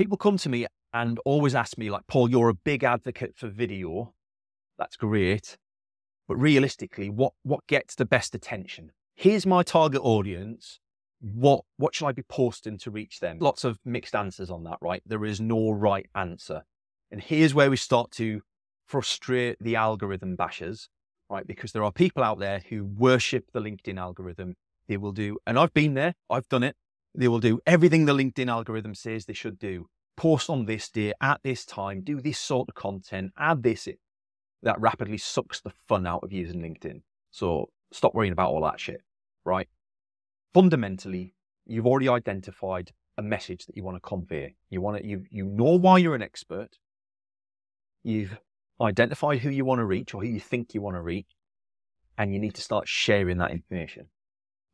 people come to me and always ask me, like, Paul, you're a big advocate for video. That's great. But realistically, what, what gets the best attention? Here's my target audience. What, what should I be posting to reach them? Lots of mixed answers on that, right? There is no right answer. And here's where we start to frustrate the algorithm bashers, right? Because there are people out there who worship the LinkedIn algorithm. They will do, and I've been there, I've done it. They will do everything the LinkedIn algorithm says they should do. Post on this day at this time, do this sort of content, add this. That rapidly sucks the fun out of using LinkedIn. So stop worrying about all that shit, right? Fundamentally, you've already identified a message that you want to convey. You want to, you, you know why you're an expert. You've identified who you want to reach or who you think you want to reach, and you need to start sharing that information.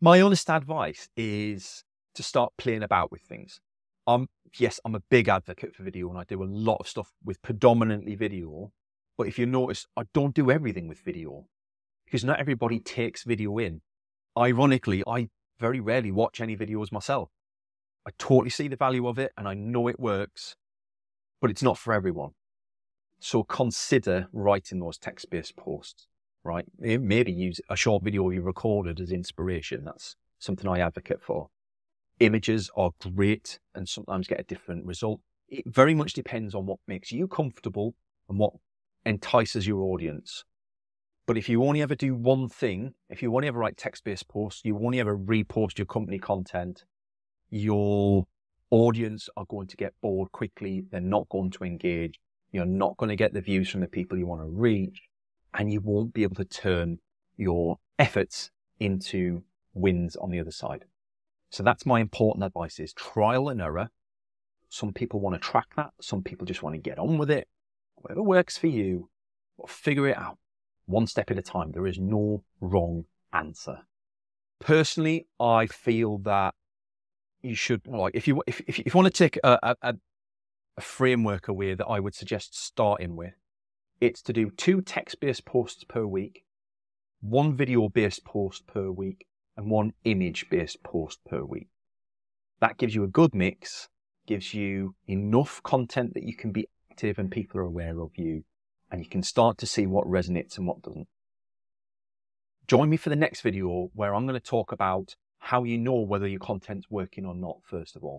My honest advice is to start playing about with things. Um, yes, I'm a big advocate for video and I do a lot of stuff with predominantly video. But if you notice, I don't do everything with video because not everybody takes video in. Ironically, I very rarely watch any videos myself. I totally see the value of it and I know it works, but it's not for everyone. So consider writing those text based posts, right? Maybe use a short video you recorded as inspiration. That's something I advocate for. Images are great and sometimes get a different result. It very much depends on what makes you comfortable and what entices your audience. But if you only ever do one thing, if you only ever write text based posts, you only ever repost your company content, your audience are going to get bored quickly. They're not going to engage. You're not going to get the views from the people you want to reach, and you won't be able to turn your efforts into wins on the other side. So that's my important advice is trial and error. Some people want to track that. Some people just want to get on with it. Whatever works for you, figure it out one step at a time. There is no wrong answer. Personally, I feel that you should like if you if if you want to take a, a, a framework away that I would suggest starting with. It's to do two text based posts per week, one video based post per week, and one image based post per week. That gives you a good mix, gives you enough content that you can be active and people are aware of you, and you can start to see what resonates and what doesn't. Join me for the next video where I'm going to talk about how you know whether your content's working or not, first of all.